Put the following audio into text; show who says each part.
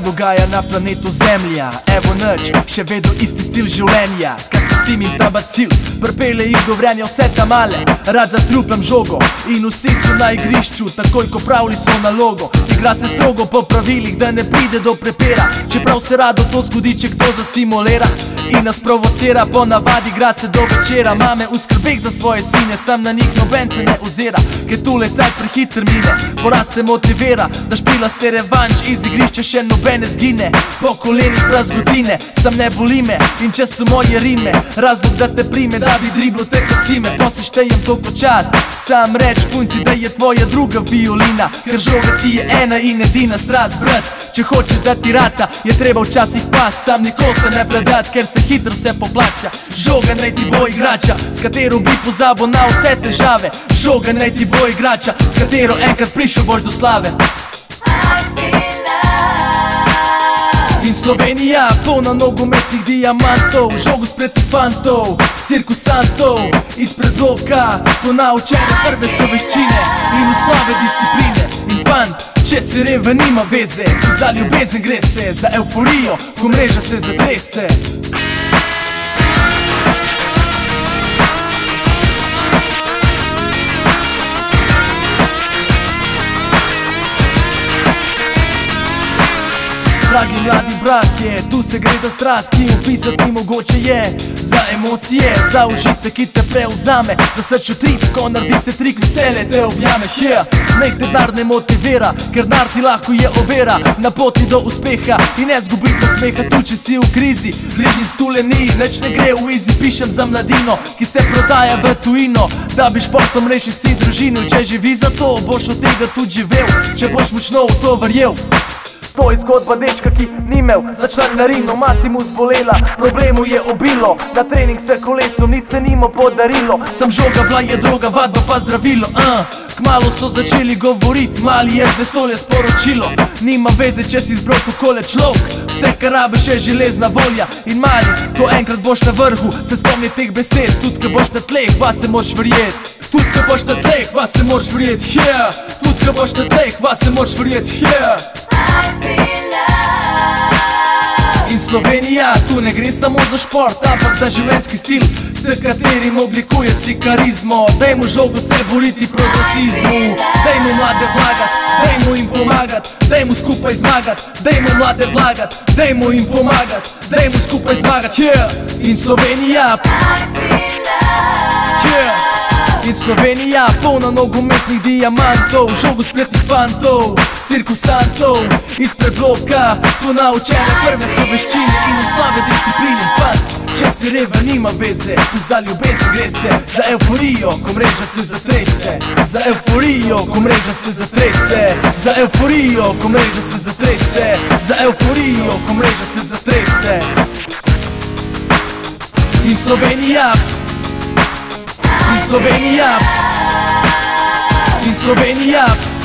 Speaker 1: dogaja na planetu Zemlja. Evo nič, še vedno isti stil življenja Kaj spustim in ta bacil, prpele jih do vrenja vse ta male. Rad zastrupljam žogo in vsi so na igrišču Takoj ko pravili so nalogo. Igra se strogo po pravilih, da ne pride do prepera Čeprav se rado to zgodi, če kdo zasimulira In nas provocira, po navadi igra se do večera. Mame v skrbeh za svoje sine, sam na njih noben se ne ozira Ker tule cajt prehiter mine, poraste motivira Da špila se revanš, iz igrišča še nobene zgine. Po kolenih prazgodine, sam ne boli me In če so moje rime, razlog da te prime Da bi driblo te kot cime, to se štejem to kot čast Sam reč punci da je tvoja druga violina. Ker žoga ti je ena in edina strast, brat. Če hočeš da ti rata, je treba včasih pas. Sam nikol se ne predat, ker se hitro vse poplača. Žoga naj ti bo igrača, s katero bi pozabil na vse težave. Žoga naj ti bo igrača, s katero enkrat prišel boš do slave Slovenija, polna nogometnih diamantov Žogo spretnih fantov, cirkusantov Izpred bloka, to naučene prve so veščine In osnove discipline. In fant, če se reva nima veze Za ljubezen gre se, za euforijo, ko mreža se zatrese Dragi mladi bratje, tu se gre za strast, ki opisati mogoče je. Za emocije, za užitek, ki te prevzame. Za srč utrip, ko naredi se trik, vesele te objame yeah. Nek te denar ne motivira, ker denar ti lahko je overa Na poti do uspeha in ne zgubi nasmeha Tu če si v krizi, bližnji stule ni Neč ne gre v easy, pišem za mladino Ki se prodaja v tujino. Da bi športom rešil si družino Če živi za to, boš od tega tudi živel. Če boš močno v to verjel To je zgodba dečka, ki ni imel za članarino Mati mu zbolela, problemu je obilo Na trening se kolesom ni cenimo podarilo. Sam žoga bila je droga, vadba pa zdravilo uh. Kmalo so začeli govoriti, mali je z vesolja sporočilo. Nima veze, če si zbrok okole človek. Vse kar rabiš je železna volja. In mali, ko enkrat boš na vrhu Se spomni teh besed, tudi ko boš na tleh Pa se moš verjet Tudi ko boš na tleh, pa se moš verjet yeah. Tudi ko boš na tleh, pa se moš verjet yeah. In Slovenija, tu ne gre samo za šport, ampak za življenjski stil, s katerim oblikuje si karizmo. Dajmo žogo se boriti proti rasizmu, dajmo mlade vlagat, dajmo jim pomagat, dajmo skupaj zmagat, dajmo mlade vlagat, dajmo jim pomagat, dajmo skupaj zmagat. Yeah. In Slovenija. In Slovenija, polna nogometnih diamantov Žogo spletnih fantov, cirkusantov Izpred bloka, tu naučene prve so veščine In osnove discipline, fant Če se reva nima veze, tu za ljubezen gre se Za euforijo, ko mreža se zatrese Za euforijo, ko mreža se zatrese Za euforijo, ko mreža se zatrese Za euforijo, ko mreža se zatrese. In Slovenija, in Slovenija In Slovenija